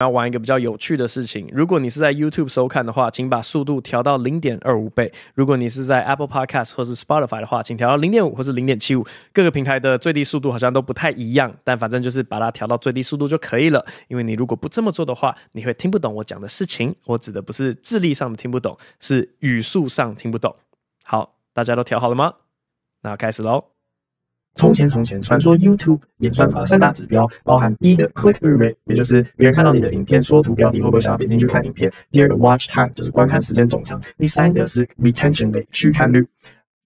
要玩一个比较有趣的事情。如果你是在 YouTube 收看的话，请把速度调到零点二五倍；如果你是在 Apple Podcast 或是 Spotify 的话，请调到零点五或是零点七五。各个平台的最低速度好像都不太一样，但反正就是把它调到最低速度就可以了。因为你如果不这么做的话，你会听不懂我讲的事情。我指的不是智力上的听不懂，是语速上听不懂。好，大家都调好了吗？那开始喽。从前，从前，传说 YouTube 演算法三大指标包含第一个 click through rate，也就是别人看到你的影片缩图标题会不会想要点进去看影片；第二个 watch time，就是观看时间总长；第三个是 retention rate，续看率。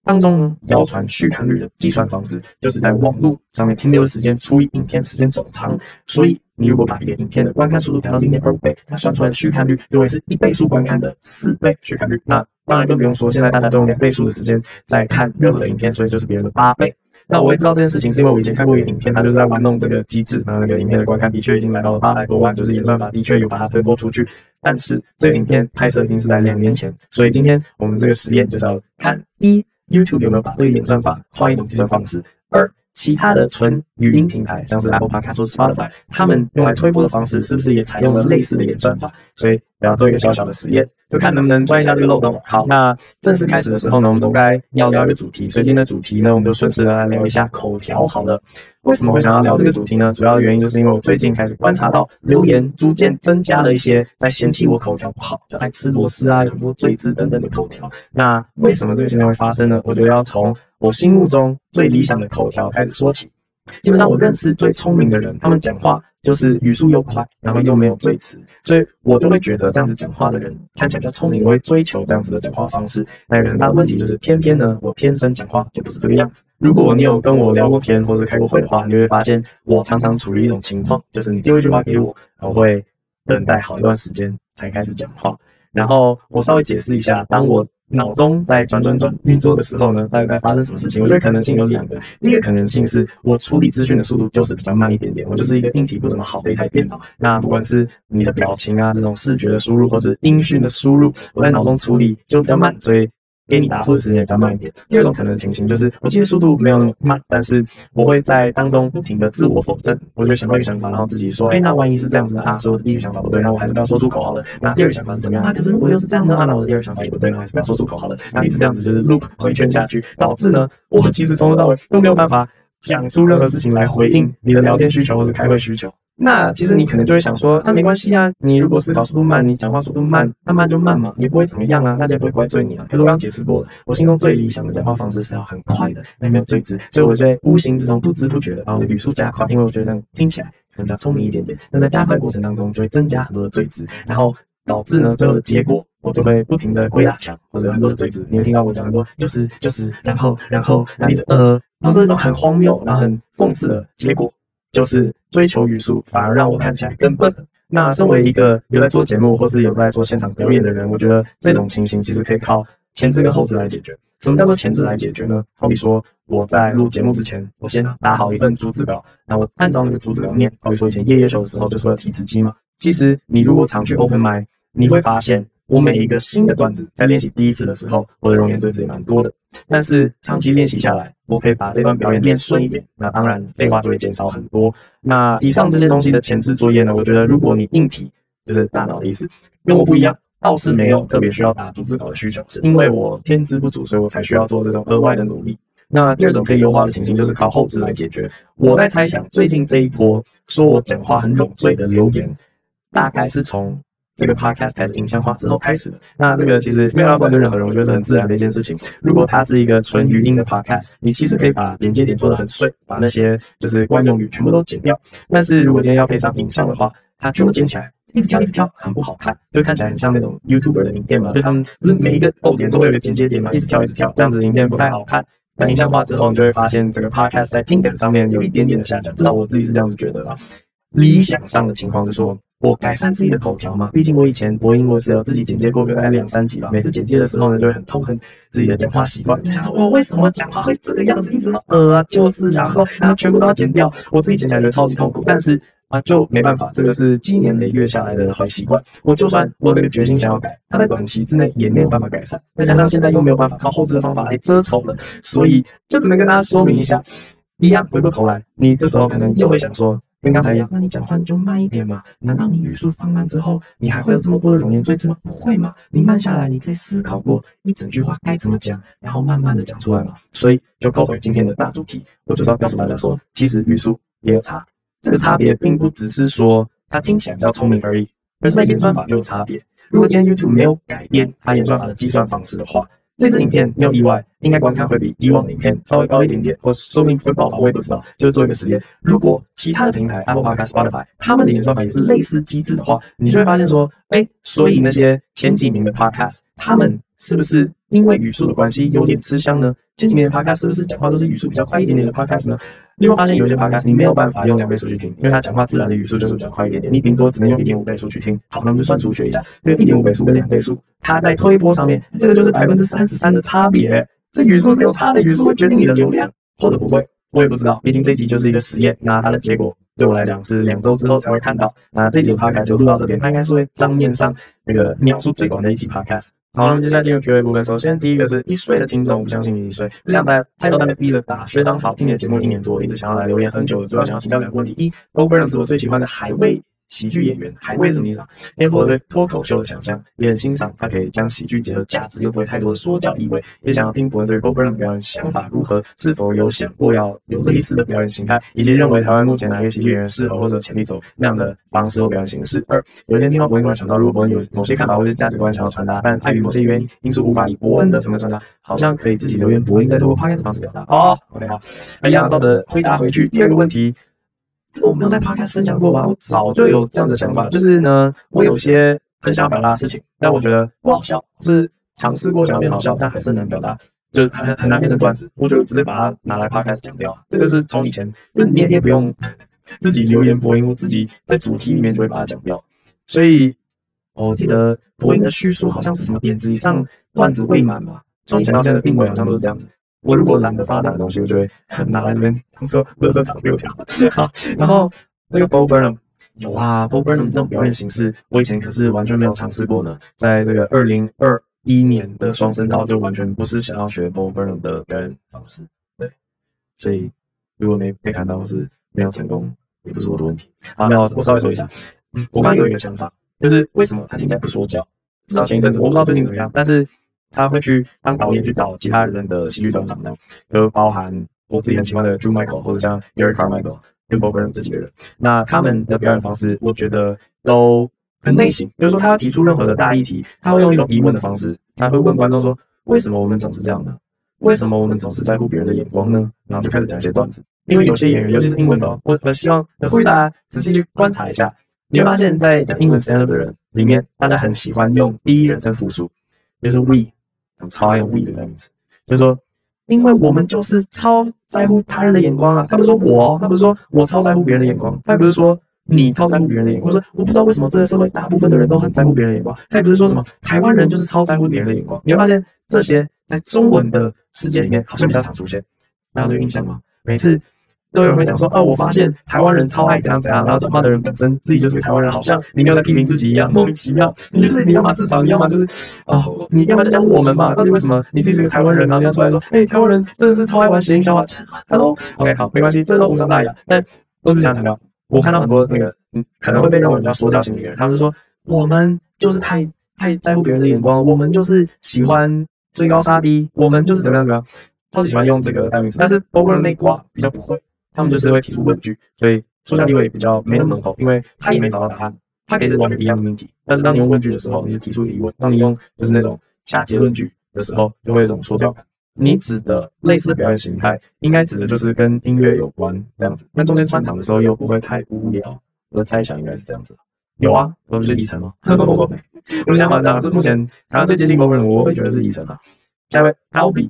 当中呢，谣传续看率的计算方式就是在网络上面停留的时间除以影片时间总长。所以，你如果把一个影片的观看速度调到零点二五倍，它算出来的续看率就会是一倍速观看的四倍续看率。那当然更不用说，现在大家都用两倍速的时间在看任何的影片，所以就是别人的八倍。那我会知道这件事情，是因为我以前看过一个影片，他就是在玩弄这个机制，然后那个影片的观看的确已经来到了八百多万，就是演算法的确有把它推播出去。但是这个影片拍摄已经是在两年前，所以今天我们这个实验就是要看一 YouTube 有没有把这个演算法换一种计算方式，二其他的纯语音平台，像是 Apple Podcast 或 Spotify，他们用来推播的方式是不是也采用了类似的演算法？所以我要做一个小小的实验。就看能不能钻一下这个漏洞。好，那正式开始的时候呢，我们都该要聊一个主题。所以今天的主题呢，我们就顺势的来聊一下口条。好了，为什么会想要聊这个主题呢？主要的原因就是因为我最近开始观察到留言逐渐增加了一些在嫌弃我口条不好，就爱吃螺丝啊，有很多罪字等等的口条。那为什么这个现象会发生呢？我觉得要从我心目中最理想的口条开始说起。基本上我认识最聪明的人，他们讲话。就是语速又快，然后又没有赘词，所以我就会觉得这样子讲话的人看起来比较聪明，我会追求这样子的讲话方式。那有很大的问题就是，偏偏呢，我天生讲话就不是这个样子。如果你有跟我聊过天或者开过会的话，你会发现我常常处于一种情况，就是你丢一句话给我，我会等待好一段时间才开始讲话。然后我稍微解释一下，当我。脑中在转转转运作的时候呢，大概在发生什么事情？我觉得可能性有两个。第一个可能性是我处理资讯的速度就是比较慢一点点，我就是一个硬体不怎么好的一台电脑。那不管是你的表情啊，这种视觉的输入，或者音讯的输入，我在脑中处理就比较慢，所以。给你答复的时间也比较慢一点。第二种可能的情形就是，我其实速度没有那么慢，但是我会在当中不停的自我否认。我就想到一个想法，然后自己说，哎，那万一是这样子的啊，说第一个想法不对，那我还是不要说出口好了。那第二个想法是怎么样啊？可是我就是这样的啊，那我的第二个想法也不对，那还是不要说出口好了。那一直这样子就是 loop 回圈下去，导致呢，我其实从头到尾都没有办法讲出任何事情来回应你的聊天需求或是开会需求。那其实你可能就会想说，那没关系啊，你如果思考速度慢，你讲话速度慢，那慢就慢嘛，也不会怎么样啊，大家也不会怪罪你啊。可是我刚刚解释过了，我心中最理想的讲话方式是要很快的，那没有罪字，所以我在无形之中不知不觉的把我的语速加快，因为我觉得这样听起来可能比较聪明一点点。那在加快过程当中，就会增加很多的罪字，然后导致呢最后的结果，我就会不停的鬼打墙，或者很多的罪字。你会听到我讲很多就是就是，然后然后那一直呃，都是那种很荒谬然后很讽刺的结果。就是追求语速，反而让我看起来更笨。那身为一个有在做节目或是有在做现场表演的人，我觉得这种情形其实可以靠前置跟后置来解决。什么叫做前置来解决呢？好比说我在录节目之前，我先打好一份逐字稿，那我按照那个逐字稿念。好比说以前夜夜秀的时候，就是会有提词机嘛。其实你如果常去 open m i d 你会发现。我每一个新的段子在练习第一次的时候，我的容颜对字也蛮多的。但是长期练习下来，我可以把这段表演练顺一点。那当然废话就会减少很多。那以上这些东西的前置作业呢？我觉得如果你硬体就是大脑的意思跟我不一样，倒是没有特别需要打逐字稿的需求，是因为我天资不足，所以我才需要做这种额外的努力。那第二种可以优化的情形就是靠后置来解决。我在猜想，最近这一波说我讲话很冗赘的留言，大概是从。这个 podcast 开始影像化之后开始的，那这个其实没有要怪罪任何人，我觉得是很自然的一件事情。如果它是一个纯语音的 podcast，你其实可以把连接点做的很碎，把那些就是惯用语全部都剪掉。但是如果今天要配上影像的话，它全部剪起来，一直跳一直跳，很不好看，就看起来很像那种 YouTuber 的影片嘛，就他们不是每一个逗点都会有个剪接点嘛，一直跳一直跳，这样子影片不太好看。但影像化之后，你就会发现这个 podcast 在听感上面有一点点的下降，至少我自己是这样子觉得啦。理想上的情况是说。我改善自己的口条嘛，毕竟我以前播音我是有自己剪接过个，大概两三集吧。每次剪接的时候呢，就会很痛恨自己的讲话习惯，就想说我为什么讲话会这个样子，一直呃啊，就是然后然后全部都要剪掉，我自己剪起来觉得超级痛苦。但是啊，就没办法，这个是积年累月下来的坏习惯。我就算我有那个决心想要改，它在短期之内也没有办法改善。再加上现在又没有办法靠后置的方法来遮丑了，所以就只能跟大家说明一下。一样回过头来，你这时候可能又会想说。跟刚才一样，那你讲话你就慢一点嘛。难道你语速放慢之后，你还会有这么多的容颜赘字吗？不会嘛。你慢下来，你可以思考过一整句话该怎么讲，然后慢慢的讲出来嘛。所以就扣回今天的大主题，我就是要告诉大家说，其实语速也有差。这个差别并不只是说他听起来比较聪明而已，而是在演算法就有差别。如果今天 YouTube 没有改变它演算法的计算方式的话，这支影片没有意外，应该观看会比以往的影片稍微高一点点，我说不定会爆发，我也不知道。就是做一个实验，如果其他的平台 Apple Podcast、Spotify 他们的演算法也是类似机制的话，你就会发现说，哎，所以那些前几名的 Podcast，他们是不是因为语速的关系有点吃香呢？前几名的 Podcast 是不是讲话都是语速比较快一点点的 Podcast 呢？你会发现有些 Podcast 你没有办法用两倍速去听，因为他讲话自然的语速就是比较快一点点，你顶多只能用一点五倍速去听。好，那我们就算数学一下，这个一点五倍速跟两倍速，它在推波上面，这个就是百分之三十三的差别。这语速是有差的，语速会决定你的流量，或者不会，我也不知道。毕竟这集就是一个实验，那它的结果对我来讲是两周之后才会看到。那这集 Podcast 就录到这边，它应该是会账面上那个秒数最广的一集 Podcast。好，我们接下来进入 Q&A 部分。首先，第一个是一岁的听众，我不相信你一岁，不想把太多单被逼着打。学长好，听你的节目一年多，一直想要来留言很久了，主要想要请教两个问题：一，Overland 是我最喜欢的海味。喜剧演员海威是什么意思？颠覆了对脱口秀的想象，也很欣赏他可以将喜剧结合价值，又不会太多的说教意味。也想要听伯恩对 Bob Burnham 表演想法如何，是否有想过要有类似的表演形态，以及认为台湾目前哪一个喜剧演员适合或者潜力走那样的方式或表演形式。二，有一天听到伯恩突然想到，如果伯恩有某些看法或者价值观想要传达，但碍于某些原因因素无法以伯恩的身份传达，好像可以自己留言，伯恩再通过 podcast 的方式表达。哦，OK 好，一样到的回答回去。第二个问题。这我没有在 podcast 分享过吧？我早就有这样的想法，就是呢，我有些很想表达的事情，但我觉得不好笑，就是尝试过想要变好笑，但还是能表达，就很很难变成段子，我就直接把它拿来 podcast 讲掉。这个是从以前，就你也不用自己留言播音，我自己在主题里面就会把它讲掉。所以我记得播音的叙述好像是什么点子以上段子未满嘛，从以前到现在的定位好像都是这样子。我如果懒得发展的东西，我就会拿来这边当做乐色场六条。好，然后这个 Bob Burnham 有啊，Bob Burnham 这种表演形式，我以前可是完全没有尝试过呢。在这个二零二一年的双声道，就完全不是想要学 Bob Burnham 的表演方式。对，所以如果没没看到或是没有成功，也不是我的问题。好，那我稍微说一下，嗯我刚刚有一个想法，就是为什么他听起来不说教？至少前一阵子，我不知道最近怎么样，但是。他会去当导演去导其他人的喜剧专场的，就包含我自己很喜欢的 Drew Michael 或者像 Gary Carmichael 跟 b o b r a n 这几个人。那他们的表演方式，我觉得都很内型。就是说，他提出任何的大议题，他会用一种疑问的方式，他会问观众说：为什么我们总是这样呢？为什么我们总是在乎别人的眼光呢？然后就开始讲一些段子。因为有些演员，尤其是英文的，我我希望呼吁大家仔细去观察一下，你会发现在讲英文 stand up 的人里面，大家很喜欢用第一人称复数，就是 we。超爱用 we 的样子，就是说，因为我们就是超在乎他人的眼光啊。他不是说我，他不是说我超在乎别人的眼光，他也不是说你超在乎别人的眼光。说我不知道为什么这个社会大部分的人都很在乎别人的眼光，他也不是说什么台湾人就是超在乎别人的眼光。你会发现这些在中文的世界里面好像比较常出现，大家有印象吗？每次。都有人会讲说，哦，我发现台湾人超爱怎样怎样，然后讲话的人本身自己就是个台湾人，好像你没有在批评自己一样，莫名其妙。你就是你要么自嘲，你要么就是，哦，你要么就讲我们嘛，到底为什么你自己是个台湾人，然后你要出来说，哎，台湾人真的是超爱玩谐音笑话。Hello，OK，好，没关系，这都无伤大雅。但我只想强调，我看到很多那个，嗯，可能会被认为比较说教型的人，他们就说我们就是太太在乎别人的眼光，我们就是喜欢追高杀低，我们就是怎么样怎么样，超级喜欢用这个代名词。但是 over 内挂比较不会。他们就是会提出问句，所以说教地位比较没那么浓，因为他也没找到答案，他可以是完全一样的命题，但是当你用问句的时候，你是提出疑问；当你用就是那种下结论句的时候，就会有一种说教感。你指的类似的表演形态，应该指的就是跟音乐有关这样子，那中间穿场的时候又不会太无聊。我的猜想应该是这样子。有啊，我不是以晨吗？我的想法这样，是目前台湾最接近某个人，我会觉得是以晨啊。下一位，Albee，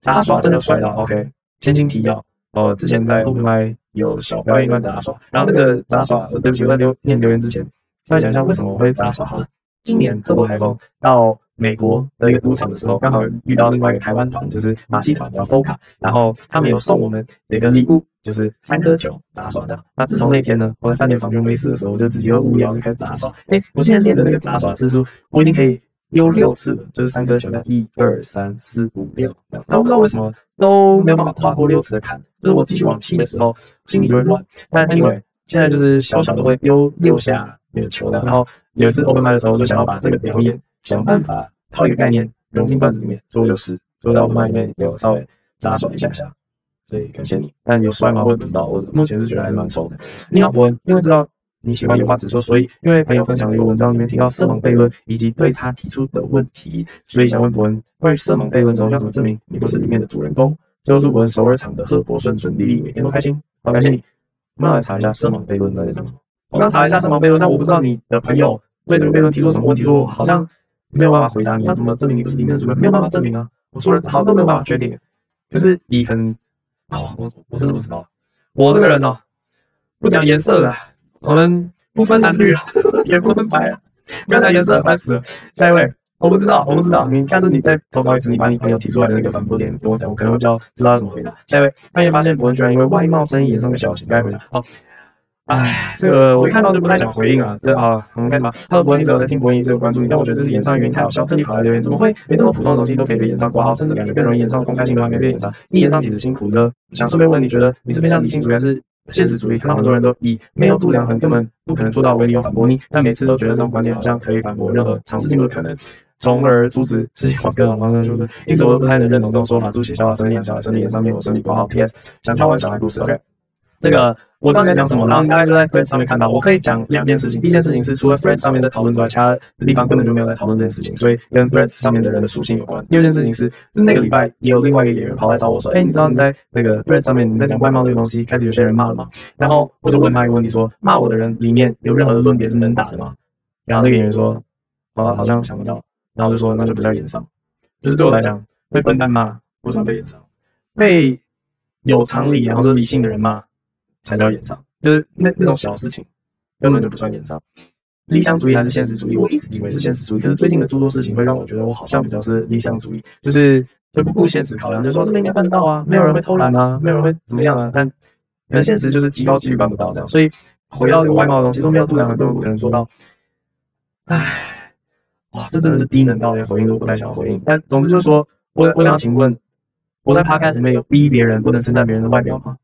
杂耍真的帅到 OK，前情提要。哦，之前在 OpenAI 有小表演一段杂耍，然后这个杂耍，对不起，我在留念留言之前，再讲一下为什么我会杂耍。好了，今年特博台风到美国的一个赌场的时候，刚好遇到另外一个台湾团，就是马戏团叫 Foca，然后他们有送我们一个礼物，就是三颗球杂耍这样。那自从那天呢，我在饭店房间没事的时候，我就自己又无聊就开始杂耍。哎，我现在练的那个杂耍次数，我已经可以。丢六次，就是三颗球，这样一二三四五六，这样。但我不知道为什么都没有办法跨过六次的坎，就是我继续往七的时候，心里就会乱。但 anyway，现在就是小小的会丢六下那个球的，然后有一次 open m 的时候，就想要把这个表演想办法套一个概念融进罐子里面，所以就试，所以在 open m 里面有稍微杂耍一下下，所以感谢你。但有摔吗？我也不知道，我目前是觉得还是蛮丑的。你好，伯恩，因为知道你喜欢有话直说，所以因为朋友分享了一个文章里面提到色盲悖论以及对他提出的问题，所以想问伯恩，关于色盲悖论中要怎么证明你不是里面的主人公？最后祝伯恩首尔场的贺伯顺顺利利，每天都开心。好，感谢你。我们来查一下色盲悖论在讲什么。我刚查一下色盲悖论，但我不知道你的朋友对这个悖论提出什么问题，说好像没有办法回答你。那怎么证明你不是里面的主人？没有办法证明啊！我说了好都没有办法确定，就是你很哦，我我真的不知道。我这个人哦，不讲颜色的，我们不分蓝绿啊，也不分白，不要讲颜色，烦死了。下一位，我不知道，我不知道。你下次你再投稿一次，你把你朋友提出来的那个反驳点跟我讲，我可能会知道知道要怎么回答。下一位，半夜发现博恩居然因为外貌争议演上个小情，该回答。好，唉，这个我一看到就不太想回应啊。这啊，我们干什么。他说伯恩一直有在听博恩一直有关注你，但我觉得这是演上原因太好笑，特地跑来留言，怎么会连这么普通的东西都可以被演上挂号，甚至感觉更容易演上公开性的话，没被演上。一演上其实辛苦的，想顺便问你觉得你是偏向理性主义还是？现实主义看到很多人都以没有度量衡根本不可能做到为理由反驳你，但每次都觉得这种观点好像可以反驳任何尝试进步的可能，从而阻止事情往各种方向就是，因此我都不太能认同这种说法。祝写笑话顺利，小孩顺利，上面我顺利挂号。P.S. 想跳完小孩故事，OK。这个我知道你在讲什么，然后你大概就在 Friends 上面看到。我可以讲两件事情，第一件事情是除了 Friends 上面在讨论之外，其他的地方根本就没有在讨论这件事情，所以跟 Friends 上面的人的属性有关。第二件事情是，就那个礼拜也有另外一个演员跑来找我说，哎，你知道你在那个 Friends 上面你在讲外貌这个东西，开始有些人骂了吗？然后我就问他一个问题，说骂我的人里面有任何的论点是能打的吗？然后那个演员说，啊，好像想不到。然后就说那就不叫演上，就是对我来讲，被笨蛋骂不算被演上，被有常理然后是理性的人骂。才叫演唱，就是那那种小事情，根本就不算演唱。理想主义还是现实主义？我一直以为是现实主义，可是最近的诸多事情会让我觉得我好像比较是理想主义，就是就不顾现实考量，就说这个应该办得到啊，没有人会偷懒啊，没有人会怎么样啊，但可能现实就是极高几率办不到这样。所以回到这个外貌的东西，都没有度量衡，根本不可能做到。唉，哇，这真的是低能到连回应都不太想回应。但总之就是说，我我想请问，我在 podcast 里面有逼别人不能称赞别人的外表吗？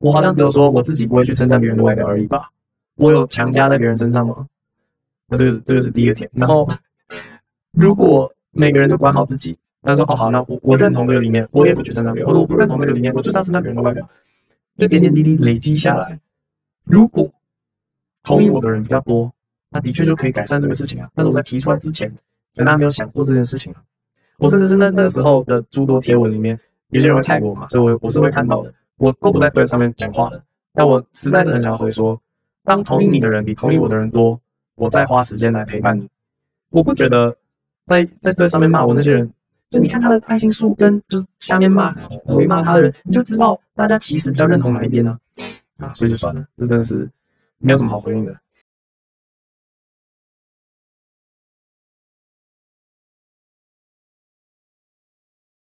我好像只有说我自己不会去称赞别人的外表而已吧，我有强加在别人身上吗？那这个这个是第一个点。然后，如果每个人都管好自己，他说哦好，那我我认同这个理念，我也不去称赞别人。我说我不认同这个理念，我就是要称赞别人的外表。就点点滴滴累积下来，如果同意我的人比较多，那的确就可以改善这个事情啊。但是我在提出来之前，大家没有想过这件事情啊。我甚至是那那个时候的诸多贴文里面，有些人会泰过嘛，所以我我是会看到的。我都不在对上面讲话了，但我实在是很想回说，当同意你的人比同意我的人多，我再花时间来陪伴你。我不觉得在在对上面骂我那些人，就你看他的爱心数跟就是下面骂回骂他的人，你就知道大家其实比较认同哪一边呢？啊，所以就算了，这真的是没有什么好回应的。